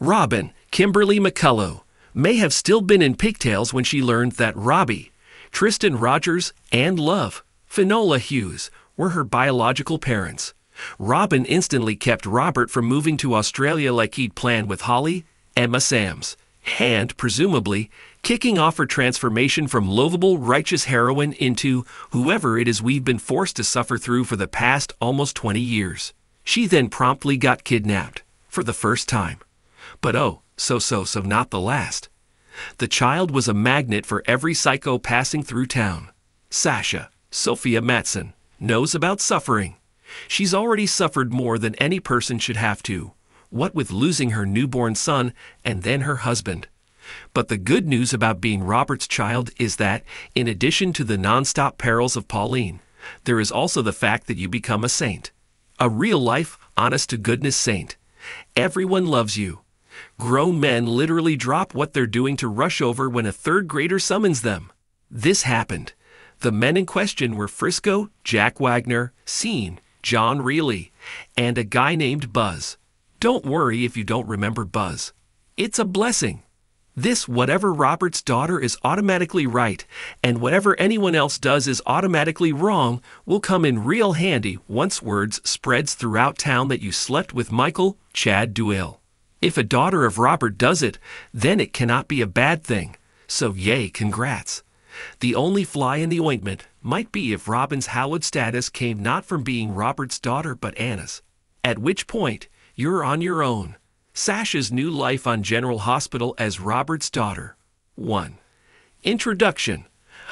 Robin, Kimberly McCullough, may have still been in pigtails when she learned that Robbie, Tristan Rogers, and Love, Finola Hughes, were her biological parents. Robin instantly kept Robert from moving to Australia like he'd planned with Holly, Emma Samms, and, presumably, kicking off her transformation from lovable, righteous heroine into whoever it is we've been forced to suffer through for the past almost 20 years. She then promptly got kidnapped, for the first time. But oh, so so so not the last. The child was a magnet for every psycho passing through town. Sasha, Sofia Mattsson, knows about suffering. She's already suffered more than any person should have to, what with losing her newborn son and then her husband. But the good news about being Robert's child is that, in addition to the nonstop perils of Pauline, there is also the fact that you become a saint. A real life, honest to goodness saint. Everyone loves you. Grown men literally drop what they're doing to rush over when a third grader summons them. This happened. The men in question were Frisco, Jack Wagner, Sean, John Reilly, and a guy named Buzz. Don't worry if you don't remember Buzz. It's a blessing. This whatever Robert's daughter is automatically right, and whatever anyone else does is automatically wrong will come in real handy once words spreads throughout town that you slept with Michael Chad Duell. If a daughter of Robert does it, then it cannot be a bad thing. So yay, congrats. The only fly in the ointment might be if Robin's hallowed status came not from being Robert's daughter but Anna's. At which point, you're on your own. Sasha's new life on General Hospital as Robert's daughter. 1. Introduction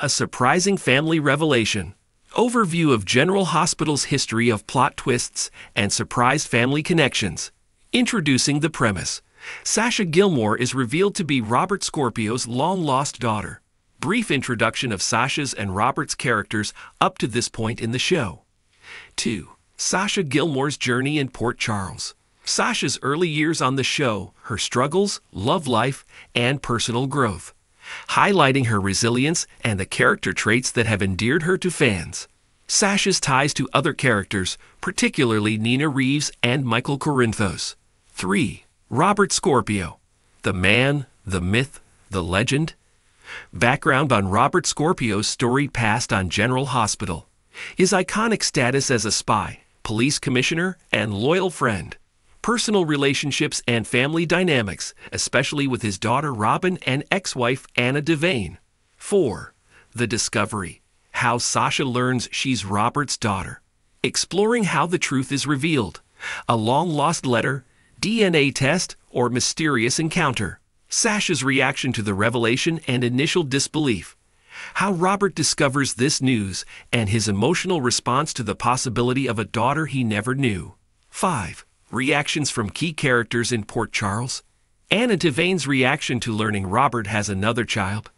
A surprising family revelation. Overview of General Hospital's history of plot twists and surprise family connections. Introducing the premise Sasha Gilmore is revealed to be Robert Scorpio's long lost daughter. Brief introduction of Sasha's and Robert's characters up to this point in the show. 2. Sasha Gilmore's journey in Port Charles. Sasha's early years on the show, her struggles, love life, and personal growth, highlighting her resilience and the character traits that have endeared her to fans. Sasha's ties to other characters, particularly Nina Reeves and Michael Corinthos. 3. Robert Scorpio. The man, the myth, the legend. Background on Robert Scorpio's storied past on General Hospital. His iconic status as a spy, police commissioner, and loyal friend. Personal relationships and family dynamics, especially with his daughter Robin and ex wife Anna Devane. 4. The Discovery. How Sasha learns she's Robert's daughter. Exploring how the truth is revealed. A long lost letter, DNA test, or mysterious encounter. Sasha's reaction to the revelation and initial disbelief. How Robert discovers this news and his emotional response to the possibility of a daughter he never knew. 5. Reactions from key characters in Port Charles. Anna Devane's reaction to learning Robert has another child.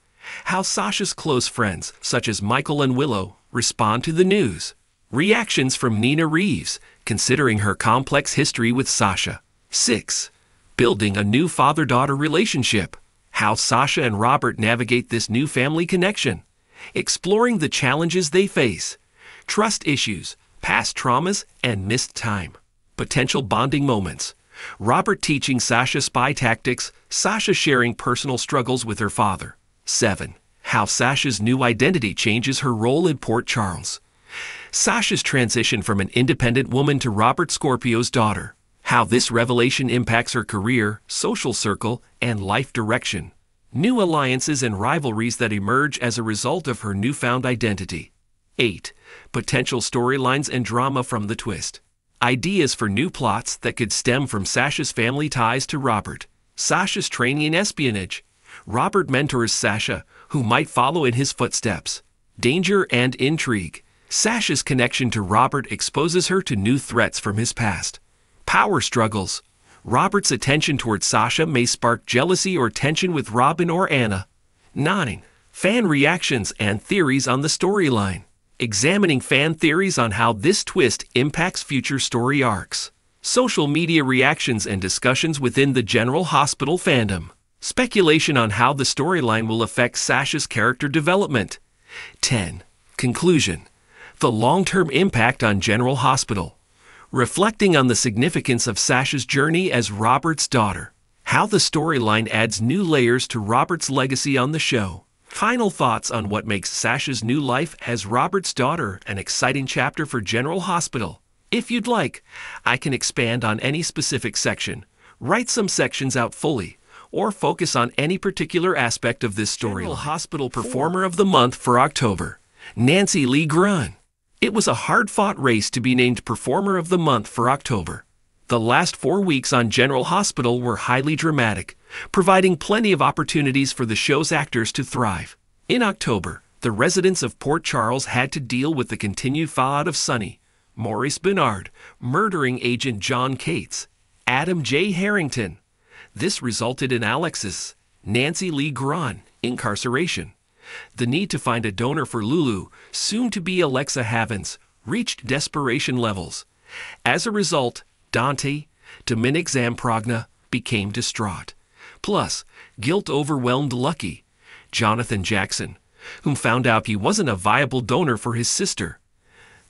How Sasha's close friends, such as Michael and Willow, respond to the news. Reactions from Nina Reeves, considering her complex history with Sasha. 6. Building a new father daughter relationship. How Sasha and Robert navigate this new family connection. Exploring the challenges they face. Trust issues, past traumas, and missed time. Potential bonding moments. Robert teaching Sasha spy tactics, Sasha sharing personal struggles with her father. 7. How Sasha's new identity changes her role in Port Charles. Sasha's transition from an independent woman to Robert Scorpio's daughter. How this revelation impacts her career, social circle, and life direction. New alliances and rivalries that emerge as a result of her newfound identity. 8. Potential storylines and drama from the twist. Ideas for new plots that could stem from Sasha's family ties to Robert. Sasha's training in espionage. Robert mentors Sasha, who might follow in his footsteps. Danger and intrigue. Sasha's connection to Robert exposes her to new threats from his past. Power struggles. Robert's attention towards Sasha may spark jealousy or tension with Robin or Anna. 9. Fan reactions and theories on the storyline. Examining fan theories on how this twist impacts future story arcs. Social media reactions and discussions within the General Hospital fandom. Speculation on how the storyline will affect Sasha's character development. 10. Conclusion. The long-term impact on General Hospital reflecting on the significance of Sasha's journey as Robert's daughter. How the storyline adds new layers to Robert's legacy on the show. Final thoughts on what makes Sasha's new life as Robert's daughter an exciting chapter for General Hospital. If you'd like, I can expand on any specific section, write some sections out fully, or focus on any particular aspect of this story. General Hospital Performer of the Month for October, Nancy Lee Grahn. It was a hard fought race to be named Performer of the Month for October. The last four weeks on General Hospital were highly dramatic, providing plenty of opportunities for the show's actors to thrive. In October, the residents of Port Charles had to deal with the continued fallout of Sonny, Maurice Benard, murdering agent John Cates, Adam J. Harrington. This resulted in Alexis, Nancy Lee Grahn, incarceration. The need to find a donor for Lulu, soon to be Alexa Havins, reached desperation levels. As a result, Dante, Dominic Zamprogna, became distraught. Plus, guilt overwhelmed Lucky, Jonathan Jackson, whom found out he wasn't a viable donor for his sister.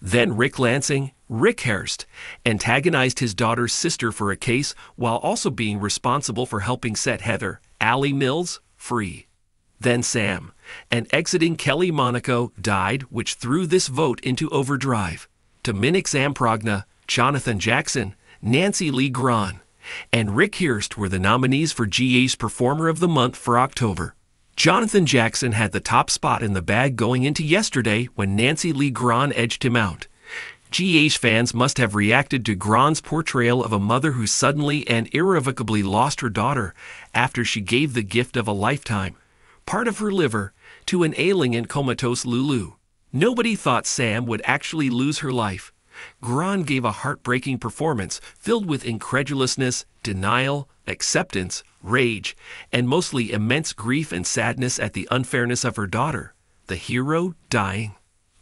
Then Rick Lansing, Rick Hearst, antagonized his daughter's sister for a case while also being responsible for helping set Heather, Alley Mills, free. Then Sam, and exiting Kelly Monaco, died, which threw this vote into overdrive. Dominic Zamprogna, Jonathan Jackson, Nancy Lee Grahn, and Rick Hearst were the nominees for GA's Performer of the Month for October. Jonathan Jackson had the top spot in the bag going into yesterday when Nancy Lee Grahn edged him out. GH fans must have reacted to Grahn's portrayal of a mother who suddenly and irrevocably lost her daughter after she gave the gift of a lifetime, part of her liver, to an ailing and comatose Lulu. Nobody thought Sam would actually lose her life, Grahn gave a heartbreaking performance filled with incredulousness, denial, acceptance, rage, and mostly immense grief and sadness at the unfairness of her daughter, the hero dying.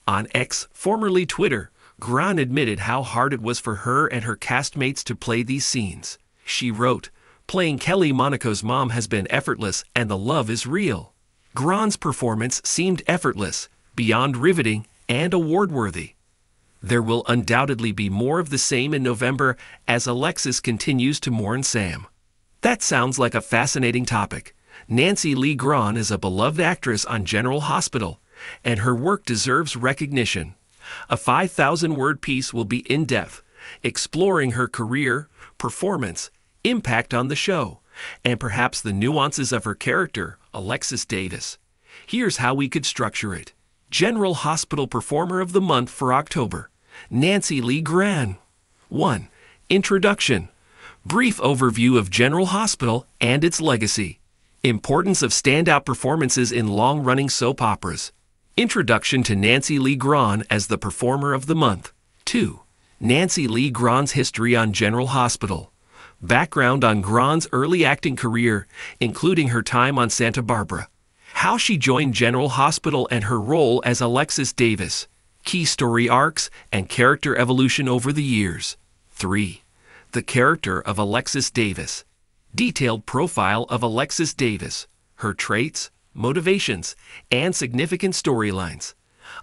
On X, formerly Twitter, Grahn admitted how hard it was for her and her castmates to play these scenes. She wrote, Playing Kelly Monaco's mom has been effortless and the love is real. Grahn's performance seemed effortless, beyond riveting, and award worthy. There will undoubtedly be more of the same in November as Alexis continues to mourn Sam. That sounds like a fascinating topic. Nancy Lee Grahn is a beloved actress on General Hospital, and her work deserves recognition. A 5,000 word piece will be in depth, exploring her career, performance, impact on the show, and perhaps the nuances of her character, Alexis Davis. Here's how we could structure it General Hospital Performer of the Month for October. Nancy Lee Grahn. 1. Introduction. Brief overview of General Hospital and its legacy. Importance of standout performances in long running soap operas. Introduction to Nancy Lee Grahn as the Performer of the Month. 2. Nancy Lee Grahn's history on General Hospital. Background on Grahn's early acting career, including her time on Santa Barbara. How she joined General Hospital and her role as Alexis Davis key story arcs, and character evolution over the years. 3. The character of Alexis Davis. Detailed profile of Alexis Davis, her traits, motivations, and significant storylines.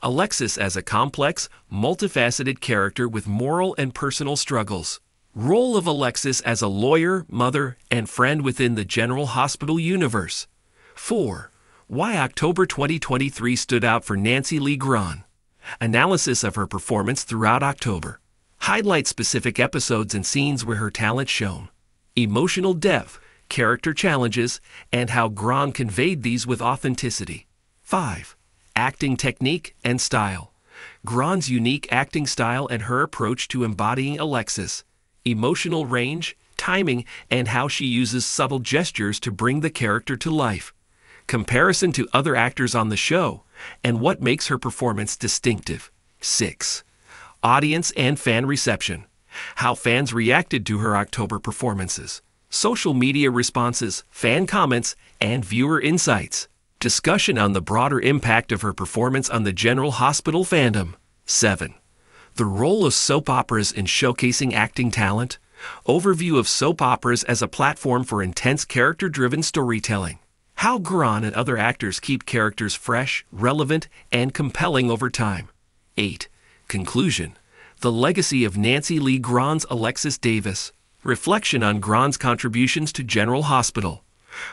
Alexis as a complex, multifaceted character with moral and personal struggles. Role of Alexis as a lawyer, mother, and friend within the General Hospital universe. 4. Why October 2023 stood out for Nancy Lee Grahn analysis of her performance throughout October, highlight specific episodes and scenes where her talent shone, emotional depth, character challenges, and how Grahn conveyed these with authenticity. 5. Acting technique and style. Grahn's unique acting style and her approach to embodying Alexis, emotional range, timing, and how she uses subtle gestures to bring the character to life. Comparison to other actors on the show, and what makes her performance distinctive. 6. Audience and fan reception. How fans reacted to her October performances. Social media responses, fan comments, and viewer insights. Discussion on the broader impact of her performance on the general hospital fandom. 7. The role of soap operas in showcasing acting talent. Overview of soap operas as a platform for intense character driven storytelling. How Grahn and other actors keep characters fresh, relevant, and compelling over time. 8. Conclusion The legacy of Nancy Lee Grahn's Alexis Davis. reflection on Grahn's contributions to General Hospital,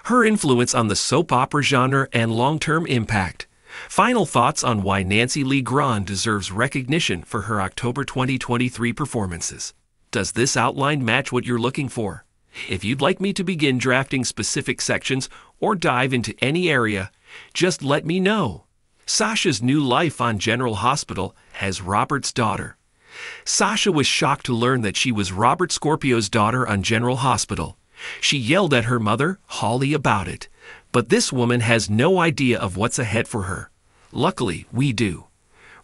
her influence on the soap opera genre and long term impact. Final thoughts on why Nancy Lee Grahn deserves recognition for her October 2023 performances. Does this outline match what you're looking for? If you'd like me to begin drafting specific sections or dive into any area, just let me know. Sasha's new life on General Hospital has Robert's daughter. Sasha was shocked to learn that she was Robert Scorpio's daughter on General Hospital. She yelled at her mother, Holly, about it. But this woman has no idea of what's ahead for her. Luckily, we do.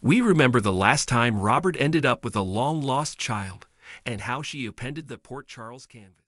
We remember the last time Robert ended up with a long lost child and how she appended the Port Charles canvas.